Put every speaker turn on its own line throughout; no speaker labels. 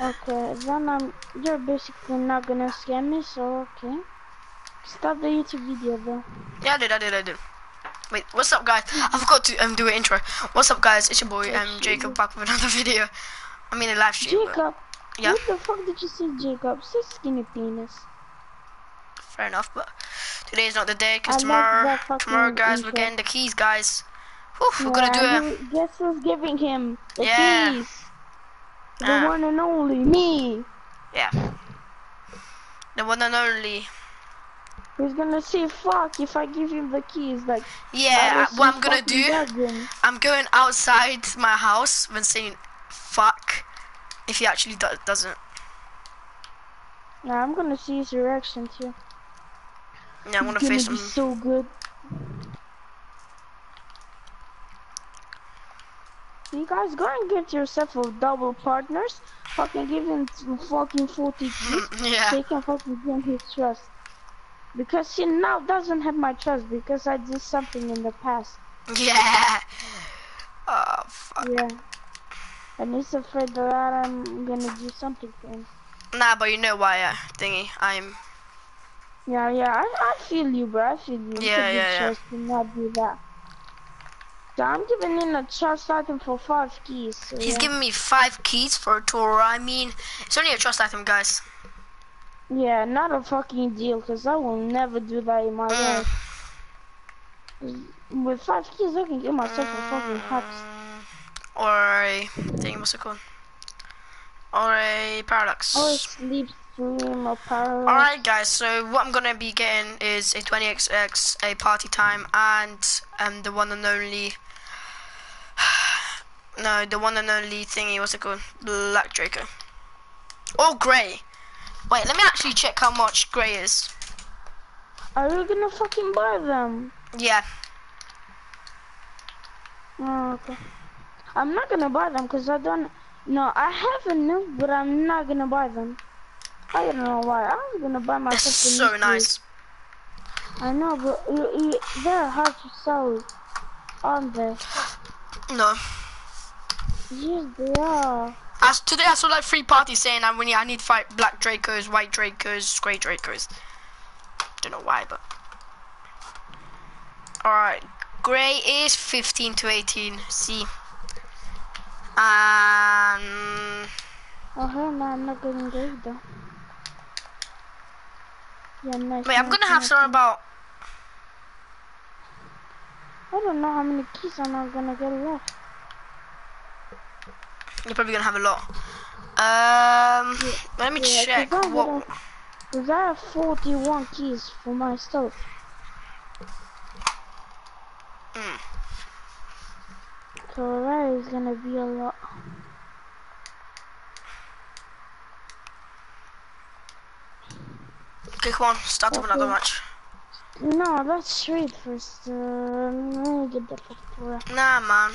Okay, then I'm. You're basically not gonna scam me, so okay. Stop the YouTube video though.
Yeah, I did, I did, I did. Wait, what's up, guys? I forgot to um, do an intro. What's up, guys? It's your boy, um, Jacob, back with another video. I mean, a live stream. but- Yeah.
What the fuck did you say, Jacob? Say skinny penis.
Fair enough, but today is not the day, because tomorrow, tomorrow, guys, we're getting the keys, guys. Whew, we're gonna do
Yeah,
it.
Guess who's giving him the
Yeah.
keys? The
Ah.
one and only me.
Yeah. The one and only.
He's gonna say fuck if I give him the keys. Like,
Yeah,
that
I-
is
what I'm gonna do. I'm going outside my house when saying fuck. If he actually do doesn't.
Yeah, I'm gonna see his reaction too.
Yeah, I'm gonna
It's
face him.
so good. You guys go and get yourself a double partners. Fucking give him fucking 40 keys.
yeah.
They can fucking gain his trust. Because he now doesn't have my trust because I did something in the past.
Yeah. Oh, fuck.
Yeah. And he's afraid that I'm gonna do something to him.
Nah, but you know why, uh, thingy. I'm.
Yeah, yeah, I, I feel you, bro. I feel you
yeah yeah, yeah.
Trust to not do that. I'm giving in a trust item for five keys. So
He's
yeah.
giving me five keys for a tour. I mean, it's only a trust item, guys.
Yeah, not a fucking deal, cause I will never do that in my life. With five keys, I can get myself a fucking.
Mm, Or a thing, what's it called? Or a paradox.
Or a sleep stream, or parallax.
Alright guys, so what I'm gonna be getting is a 20xx, a party time, and um the one and only No, the one and only thingy, what's it called? Black Draco. Or grey. Wait, let me actually check how much grey is.
Are you gonna fucking buy them?
Yeah.
Oh, okay. I'm not gonna buy them because I don't. No, I have a new, but I'm not gonna buy them. I don't know why. I'm gonna buy myself a
so nice.
I know, but you, you, they're hard to sell, aren't they?
No.
They.
As today I saw like three parties saying I really I need five black Dracos, white Dracos, grey Dracos. Don't know why, but Alright. Grey is fifteen to eighteen. See. Um
Oh hell no, I'm not gonna go though. Yeah, nice.
wait, I'm gonna have some about
I don't know how many keys I'm not gonna get left.
you're probably gonna have a lot. Um let me
Yeah,
check
'cause
what
Cause I have 41 keys for myself.
mm,
So that is gonna be a lot.
Okay, come on, start up another match.
No, let's trade first. Uh, let me get the four.
Nah man.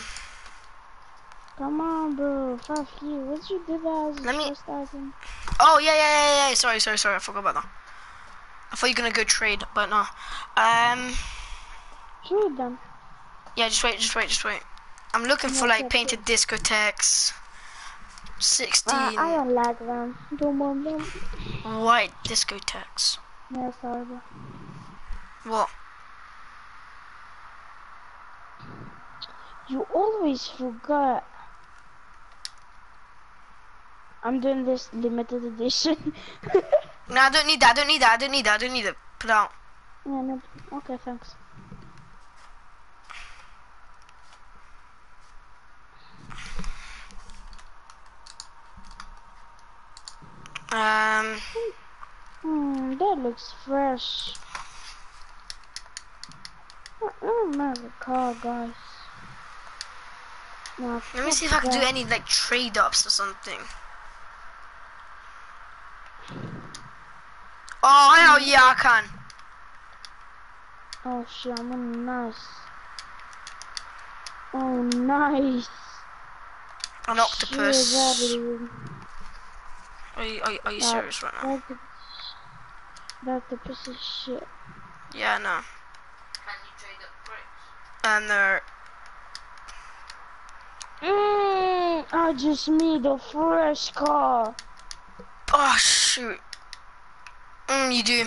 Come on, bro. Fuck you do that as a
Let me-
item?
Oh yeah yeah yeah yeah sorry sorry sorry I forgot about that. I thought you were gonna go trade, but no. Um
Trade them.
Yeah, just wait, just wait, just wait. I'm looking for like painted discotheques. 16
Uh, I don't like them. Don't want them.
white discotheques.
Yeah, sorry, bro.
What?
You always forgot. I'm doing this limited edition.
No, I don't need that. I don't need that. I don't need that. I don't need it. Put it out.
yeah, no. Okay, thanks.
Um,
Hmm, that looks fresh. I don't know the car, guys. No,
let me see if I can do any like trade ups or something. Oh hell yeah, I can.
Oh shit, I'm on nice. Oh, nice.
An octopus.
that is-
Are you, are you, are you
that-
serious right now?
A, a piece of shit.
Yeah, no. And they're
Mmm, I just made a fresh car.
Oh shoot. Mm, you do.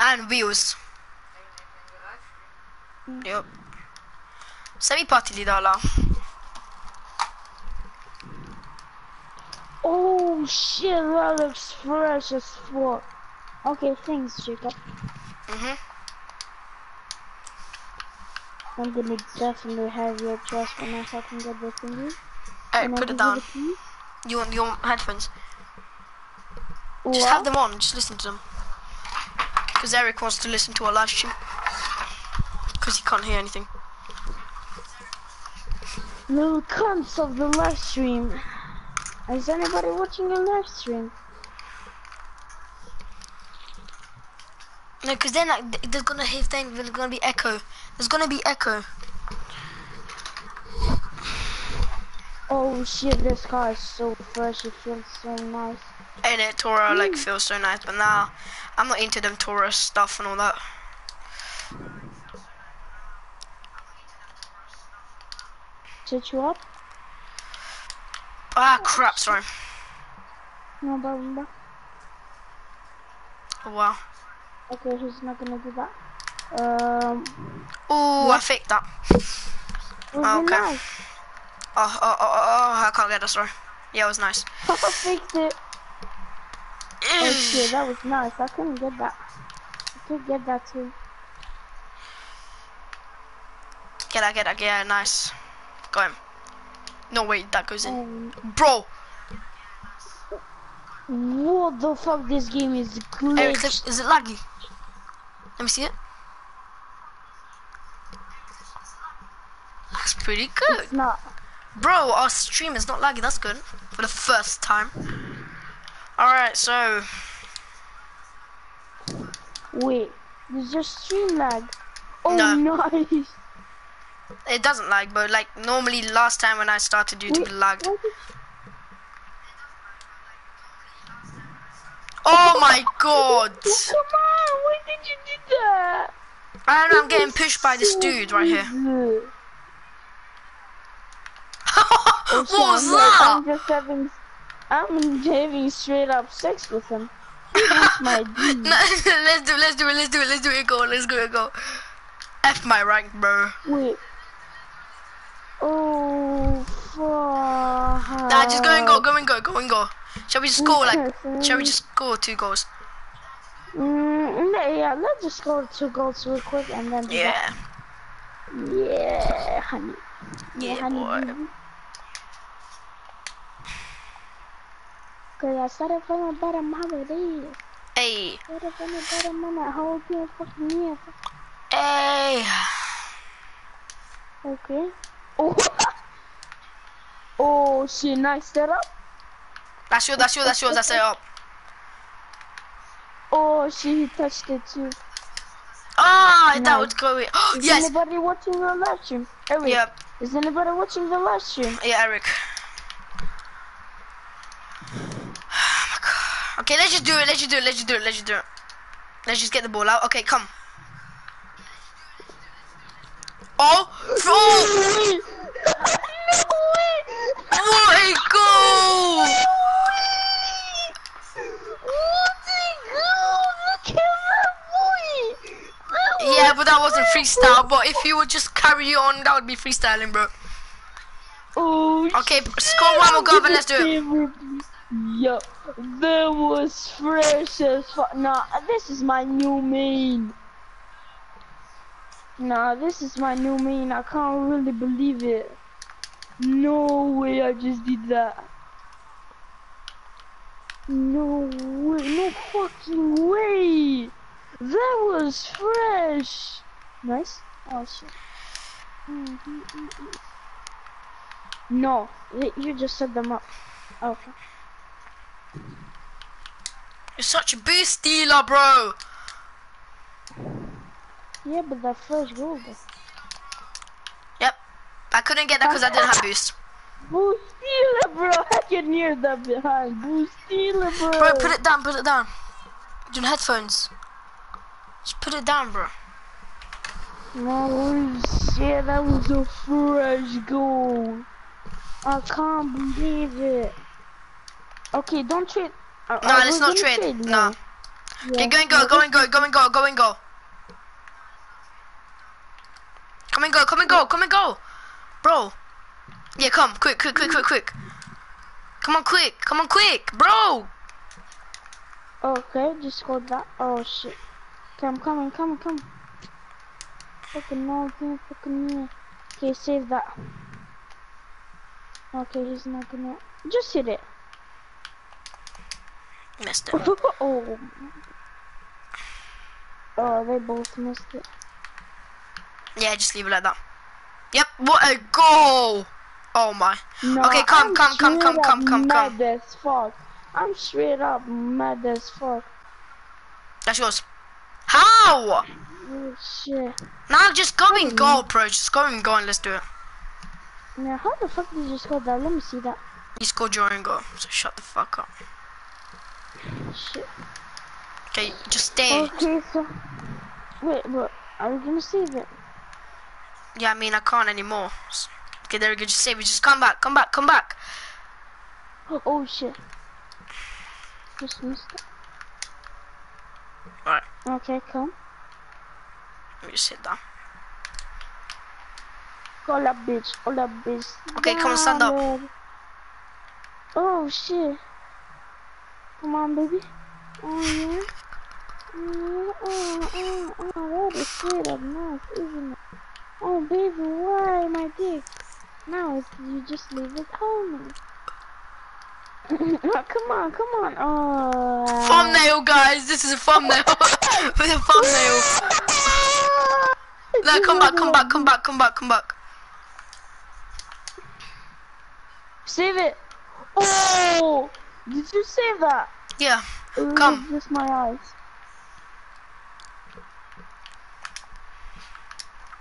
And wheels. Yep. Semi party leader là.
Oh shit, that looks fresh as fuck. Okay, thanks, Jacob.
Mhm.
I'm gonna definitely have your trust when I fucking get the thingy. I
put it down.
You?
Want you want headphones? Just have them on. Just listen to them. Because Eric wants to listen to our live stream. Because he can't hear anything.
Little cunts of the live stream. Is anybody watching the live stream?
No, because then like, there's gonna have thing. There's gonna be echo. There's gonna be echo.
Oh shit, this car is so fresh, it feels so nice.
And it Toro like feels so nice, but now I'm not into them Toro stuff and all that.
Set you up?
Ah crap! Sorry.
No problem.
Oh wow.
Okay, he's not gonna do that. Um,
Oh, I faked that. Oh, okay.
nice?
Oh, oh, oh, oh, oh, I can't get that. Sorry. Yeah, it was nice.
I faked it. okay, that was nice. I couldn't get that. I could get that too.
Get that, get that, yeah, nice. Got him. No, wait, that goes in.
Um,
Bro,
what the fuck? This game is glitched.
is it laggy? Let me see it. That's pretty good.
It's not.
Bro, our stream is not laggy, that's good. For the first time. Alright, so.
Wait, there's just stream lag. Oh,
No.
nice.
It doesn't lag, but like normally last time when I started YouTube, it lagged.
why did-
Oh my god!
Come on, why did you do that?
I don't know, I'm getting pushed by this dude right here. what was
I'm, like, I'm just having, I'm having straight up sex with him. That's my dude.
No, let's do it, let's do it, let's do it, let's do it, go, let's go, go. F my rank, bro.
Wait. Oh, fuck.
Nah, just go and go, go and go, go and go. Shall we just score like, shall we just score two goals?
Mm, yeah, let's just go two goals real quick and then
Yeah.
that. Yeah, honey. Yeah,
Yeah,
honey.
boy.
Cause I started feeling better my day.
Hey,
Started feeling better that whole damn fucking year.
hey.
Okay. Oh. oh shit, nice setup.
That's yours, that's yours, that's yours, that's it up.
Oh shit, he touched it too.
Ah, that
Nice.
would go in.
Is
yes.
anybody watching the live stream? Eric,
Yep.
is anybody watching the live stream?
Yeah, Eric. Okay, let's just do it. Let's just do it. Let's just do it. Let's just do it. Let's just get the ball out. Okay, come. Oh, oh! What a goal! Yeah, but that wasn't freestyle. But if you would just carry on, that would be freestyling, bro.
Oh,
Okay, score one more goal, and let's do it.
it. Yo, that was fresh as fuck. Nah, this is my new main. Nah, this is my new main. I can't really believe it. No way I just did that. No way, no fucking way. That was fresh. Nice. Oh shit. Mm, mm, mm, mm. No, you just set them up. Okay.
You're such a boost dealer, bro.
Yeah, but that first goal, though.
I couldn't get that because I didn't have boost.
Boo stealer, bro. I can hear that behind. Boo stealer, bro.
Bro, put it down, put it down. Doing headphones. Just put it down, bro.
Oh shit, that was a fresh goal. I can't believe it. Okay, don't trade. I,
No, let's not trade.
trade,
No.
Yeah,
Okay, go and go, go and go, go and go, go and go. Come and go, come and go, come and go. Bro. Yeah, come, quick, quick, quick, quick, quick. Come on, quick, come on, quick, bro.
Okay, just hold that. Oh shit. Okay, I'm coming, coming, coming. Fucking no, can't fucking me. Okay, save that. Okay, he's not gonna. Just hit it.
Missed it.
oh. Oh, they both missed it.
Yeah, just leave it like that. Yep, what a goal. Oh my.
No,
Okay, come,
I'm
come, come, come, come, come, come.
Mad as fuck. I'm straight up mad as fuck.
That's yours. How?
Oh shit.
Now just go and go, bro. Just go and go and let's do it.
Now, how the fuck did you score that? Let me see that.
You scored your own goal, so shut the fuck up.
Shit.
Okay, just stay.
Okay, so. Wait, but are we gonna save it?
Yeah, I mean, I can't anymore. Okay, there we go. Just save it. Just come back, come back, come back.
Oh, oh shit. Just missed it.
Alright,
Okay, come.
let me just sit down.
Call up, bitch. Call up, bitch.
Okay, come on, stand up.
Oh shit. Come on, baby. Oh yeah. Yeah, oh, oh, oh, oh that is straight up nice, isn't it? Oh, baby, why my dick? Now you just leave it home. oh, come on, come on. Oh.
Thumbnail, guys. This is a thumbnail. With a thumbnail. No, come back, come back, come back, come back, come back.
Save it. Oh, did you save that?
Yeah. Come.
Just my eyes.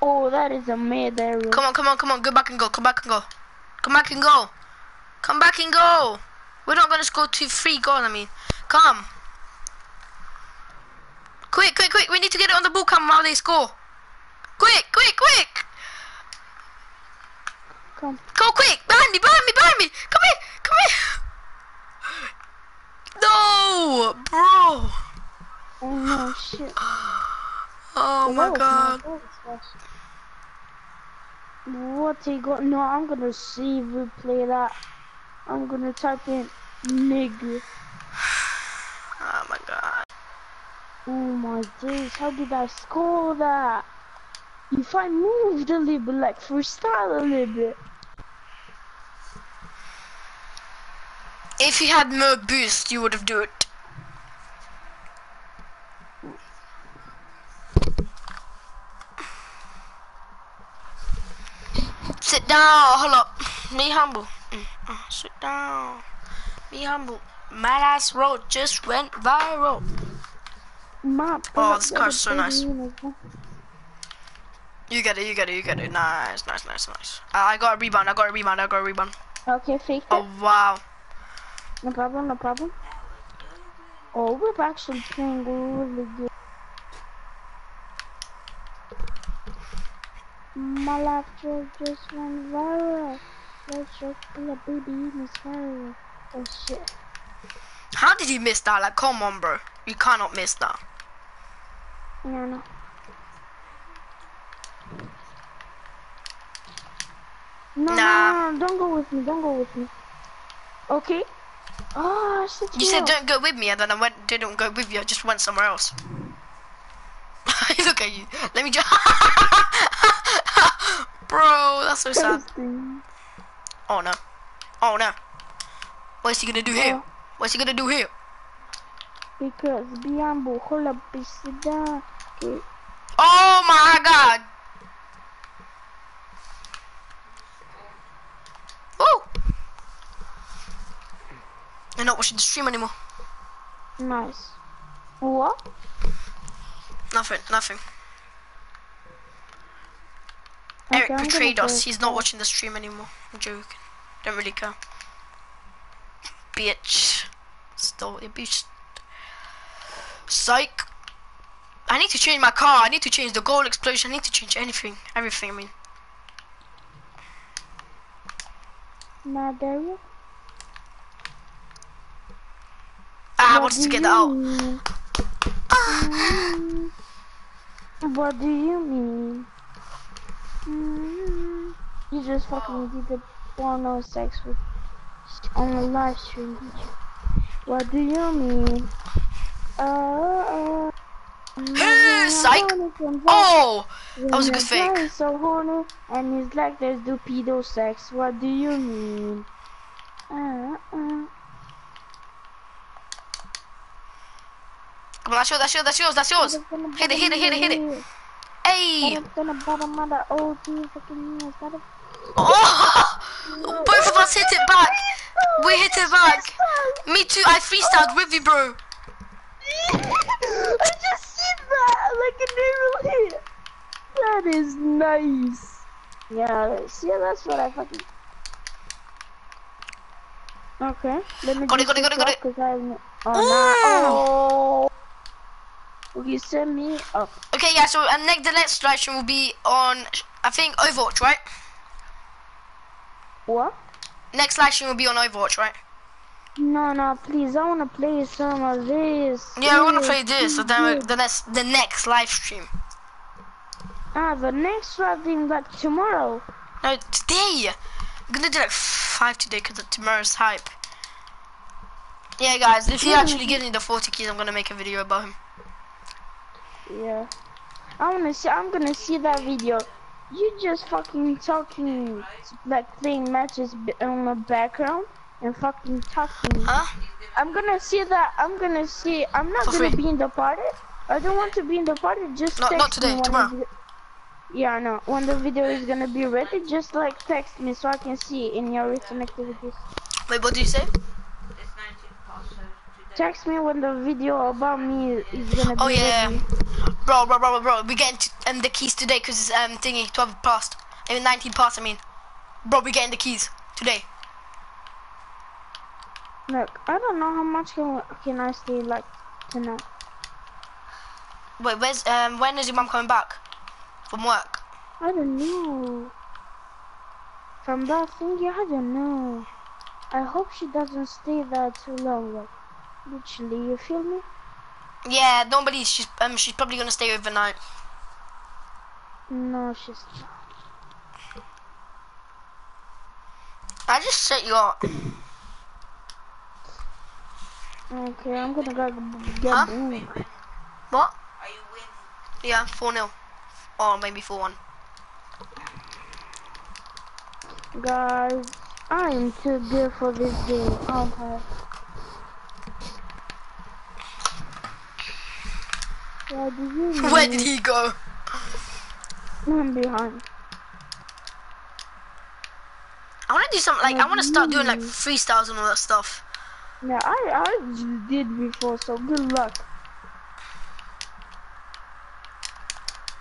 Oh, that is a mad area.
Come on, come on, come on. Go back and go. Come back and go. Come back and go. Come back and go. We're not gonna score two, three goals. I mean, come. Quick, quick, quick. We need to get it on the ball cam while they score. Quick, quick, quick.
Come.
Go quick. Behind me, behind me, behind me. Come here, come here. No, bro.
Oh no, shit.
Oh my god.
nice, that was fast. What he got? No, I'm gonna see if we play that. I'm gonna type in nigga.
Oh my god.
Oh my days, how did I score that? If I moved a little bit, like freestyle a little bit.
If you had more boost, you would have do it. Down. Hold up. Be humble. Mm, uh, Sit down. Be humble. My last road just went viral.
My
Oh, this car's so nice.
baby in it.
You get it. You get it. You get it. Nice, nice, nice, nice. Uh, I got a rebound. I got a rebound. I got a rebound.
Okay, fake it.
Oh wow.
No problem, no problem. Oh, we're actually playing really good. My life just just went viral. Let's just be a baby in this viral. Oh shit.
How did you miss that? Like, come on, bro. You cannot miss that.
No, no. No,
Nah.
no, no, don't go with me, don't go with me. Okay? Oh, shit.
You said don't go with me, and then I went didn't go with you. I just went somewhere else. Look at you. Let me just. Bro, that's so sad. Oh no. Oh no. What's he gonna do here?
Oh.
What's he gonna do here?
Because Biambo, hold up, down. Okay.
Oh my god. Woo! I'm not watching the stream anymore.
Nice. What?
Nothing, nothing.
Okay,
Eric
I'm
betrayed us. He's not watching the stream anymore. I'm joking. Don't really care. Bitch. Stole your bitch. Psych. I need to change my car. I need to change the goal explosion. I need to change anything. Everything, I mean.
Mad area?
Ah, wanted to get that out.
Mean? Mm, what do you mean? You just fucking did the porno sex with on a live stream. What do you mean? Uh, uh,
Psych! Oh! That was a good fake.
So horny, and he's like, let's do pedo sex. What do you mean? Uh, uh.
Come on, that's yours, that's yours, that's yours, that's yours. Hit it, hit it, hit it, hit it. Hey! Oh! Both of us hit it back. We hit it back. Me too, I freestyled with you, bro.
I just see that like a narrow hit. That is nice. Yeah, see, that's what I fucking. Okay, let me
Got it, got it, got it, got it.
I, oh, nah. oh. Will you send me? Oh,
Okay, yeah, so uh, next, the next live stream will be on, I think, Overwatch, right?
what?
Next live stream will be on Overwatch, right?
No, no, please, I wanna play some of this.
Yeah, we're gonna play this, so then the next, the next live stream.
Ah, the next one thing, like tomorrow.
No, today. I'm gonna do like five today because tomorrow's hype. Yeah, guys, if he actually gives me the 40 keys, I'm gonna make a video about him.
Yeah. I wanna see. I'm gonna see that video. You just fucking talking, like playing matches on the background and fucking talking.
Huh?
I'm gonna see that. I'm gonna see. I'm not
For
gonna
free.
be in the party. I don't want to be in the party. Just
No,
text
not today,
me when
tomorrow.
the- Yeah, I know. When the video is gonna be ready, just like text me so I can see in your written activities.
Wait, what do you say?
It's 19 past, so today.
Text me when the video about me is gonna be
Oh, yeah.
ready.
Bro, bro, bro, bro, bro, we're getting t- um, the keys today because it's um thingy 12 past, I mean 19 past. I mean, bro, we're getting the keys today.
Look, I don't know how much can can I stay like tonight.
Wait, where's um when is your mum coming back from work?
I don't know. From that thing, I don't know. I hope she doesn't stay there too long. Like, literally, you feel me?
Yeah, nobody. She's um she's probably gonna stay overnight.
No, she's not.
I just set you up.
Okay, I'm gonna go get
Huh?
boom.
What?
Are you winning?
Yeah, four 0 or maybe four one.
Guys, I am too good for this game. Okay. Where did you
Where did he go?
I'm behind.
I want to do something like I want to start doing like mm. freestyles and all that stuff.
Yeah, I I did before, so good luck.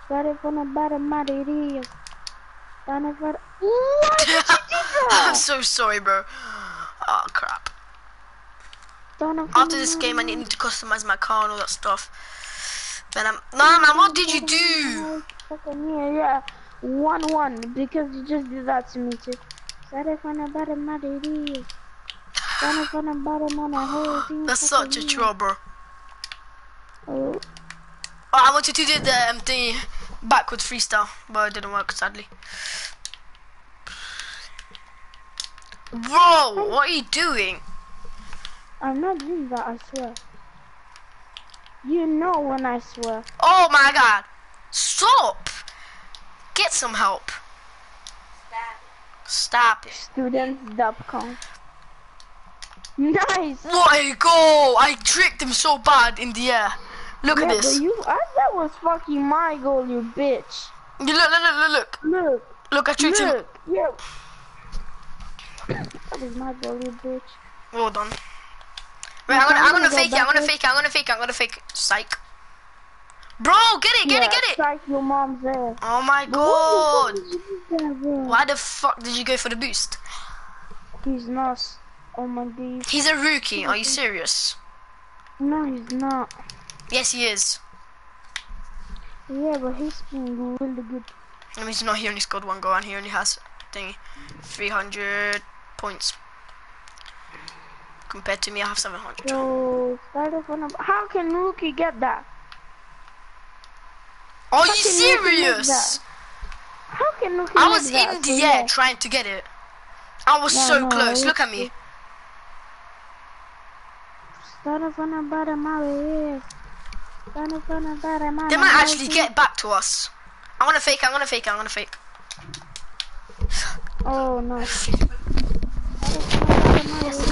Sorry for the bottom of the deal. Sorry for the... What? Did you do
I'm so sorry, bro. Oh crap. After this game, I need to customize my car and all that stuff. Then I'm. Nah, man, what did you do?
Yeah, yeah. One one because you just did that to me too. Sorry for the bottom of the. Sorry for the bottom of whole thing.
That's such a troll, bro.
Oh,
Oh, I wanted to do the um, thingy backwards freestyle, but it didn't work, sadly. Bro, what are you doing?
I'm not doing that, I swear. You know when I swear.
Oh my god. Stop! Get some help. Stop it.
Students.com. Nice!
What a goal! I tricked him so bad in the air. Look
yeah,
at this.
you, I, that was fucking my goal, you bitch.
You look, look, look, look, look.
Look,
Look, I tricked him.
look, yeah. That was my goal, you bitch.
Well done. Wait, I'm gonna, I'm gonna fake it, I'm gonna fake it, I'm gonna fake it, I'm gonna fake it. Psych. Bro, get it, get it, get it!
Strike your mom's ass.
Oh my god!
the fuck did you do that, bro?
Why the fuck did you go for the boost?
He's not. Oh my god.
He's a rookie, are you serious?
No, he's not.
Yes, he is.
Yeah, but he's been really good.
I mean, he's not, he only scored one goal and he only has, thingy, 300 points. Compared to me. I have 700.
So, started from the, how can Nuki get that?
Are you
Nuki made
serious?
How can Nuki
I was in the air
yeah.
trying to get it. I was
No,
so
no,
close. Look at me.
Started from the bottom of it. Started from the bottom of
They might actually get back to us. I'm gonna fake. I'm gonna fake. I'm gonna fake.
Oh no.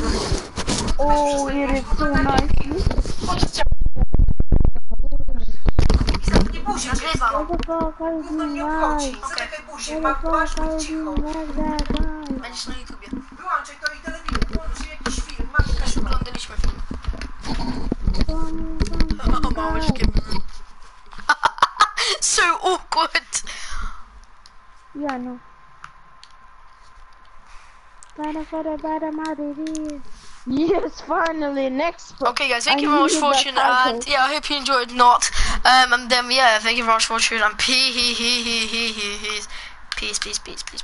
Oh, it is so nice.
Zamknij buzię,
Nagrywam.
What the fuck are
Gówno mnie obchodzi. Zamykaj buzię, ma, masz być cicho.
doing like that, guy?
Będziesz na YouTubie.
Wyłączaj to i telewizor, włączy jakiś film, masz też
Oglądaliśmy film.
Come, come,
O, małeczkiem. so awkward.
Yeah, no. Bada, bada, bada, it is. Yes, finally, next.
Okay, guys, thank
I
you very much for watching, and yeah, I hope you enjoyed. Not, um, and then yeah, thank you very much for watching, and peace, peace, peace, peace, peace, peace.